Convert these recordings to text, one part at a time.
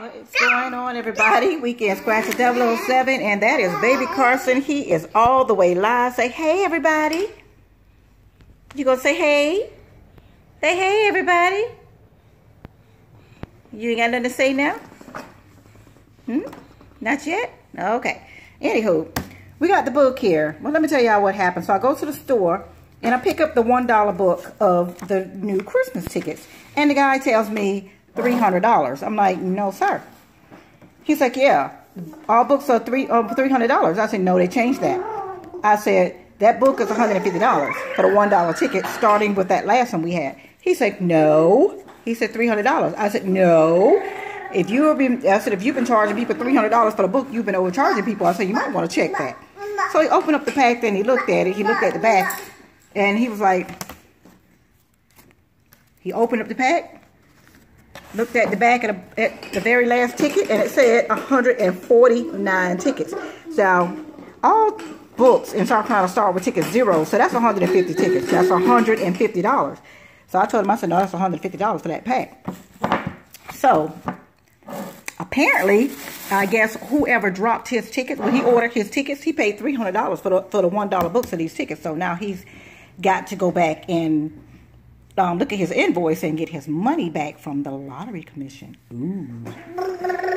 What's going on, everybody? Weekend Scratcher 007, and that is Baby Carson. He is all the way live. Say, hey, everybody. You gonna say, hey? Say, hey, everybody. You ain't got nothing to say now? Hmm? Not yet? Okay. Anywho, we got the book here. Well, let me tell y'all what happened. So I go to the store, and I pick up the $1 book of the new Christmas tickets. And the guy tells me, $300. I'm like, no, sir. He's like, yeah, all books are three um, $300. I said, no, they changed that. I said, that book is $150 for the $1 ticket, starting with that last one we had. He said, no. He said, $300. I said, no. If you have been, I said, if you've been charging people $300 for the book, you've been overcharging people. I said, you might want to check that. So he opened up the pack, then he looked at it. He looked at the back, and he was like, he opened up the pack, looked at the back of the, at the very last ticket and it said 149 tickets. So all books in South Carolina start with ticket zero. So that's 150 tickets. That's $150. So I told him, I said, no, that's $150 for that pack. So apparently, I guess whoever dropped his tickets, when he ordered his tickets, he paid $300 for the, for the $1 books of these tickets. So now he's got to go back and um, look at his invoice and get his money back from the lottery commission. Ooh.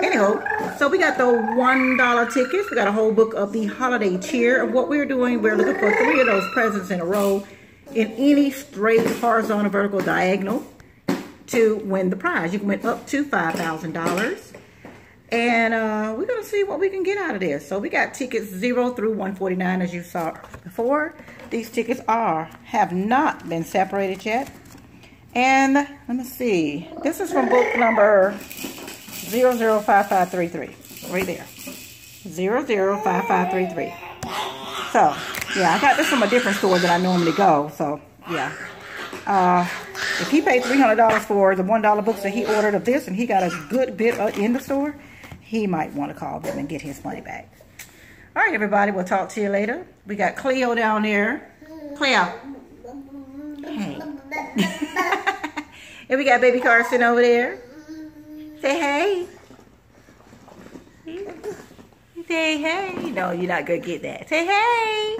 Anyhow, so we got the $1 tickets. We got a whole book of the holiday cheer. And what we're doing, we're looking for three of those presents in a row in any straight horizontal vertical diagonal to win the prize. You can win up to $5,000. And uh, we're going to see what we can get out of this. So we got tickets 0 through 149 as you saw before. These tickets are have not been separated yet. And let me see. This is from book number 005533. Right there. 005533. So, yeah, I got this from a different store that I normally go. So, yeah. Uh, if he paid $300 for the $1 books that he ordered of this and he got a good bit in the store, he might want to call them and get his money back. All right, everybody. We'll talk to you later. We got Cleo down there. Cleo. Hey. And we got baby Carson over there. Say hey. Say hey. No, you're not going to get that. Say hey.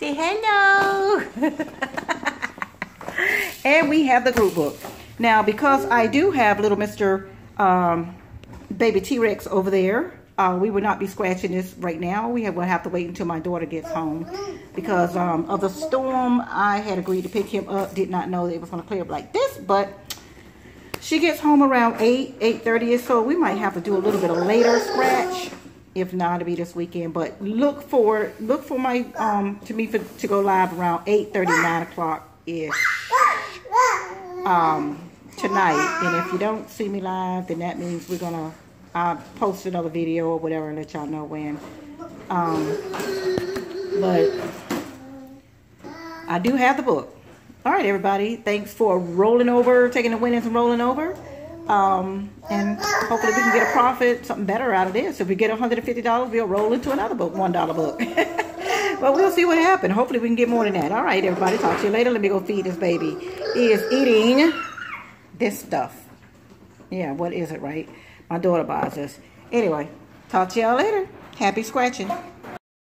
Say hello. and we have the group book. Now, because I do have little Mr. Um, baby T-Rex over there, uh, we would not be scratching this right now. We have, will have to wait until my daughter gets home because um, of the storm. I had agreed to pick him up. Did not know it was going to clear up like this, but she gets home around 8, 8.30 or so. We might have to do a little bit of later scratch. If not, it'll be this weekend. But look for look for my um to me for, to go live around 8.30, 9 o'clock ish um tonight. And if you don't see me live, then that means we're gonna I'll post another video or whatever and let y'all know when. Um, but I do have the book. All right, everybody. Thanks for rolling over, taking the winnings and rolling over. Um, and hopefully we can get a profit, something better out of this. If we get $150, we'll roll into another book, $1 book. but we'll see what happens. Hopefully we can get more than that. All right, everybody. Talk to you later. Let me go feed this baby. He is eating this stuff. Yeah, what is it, right? My daughter buys this. Anyway, talk to y'all later. Happy scratching.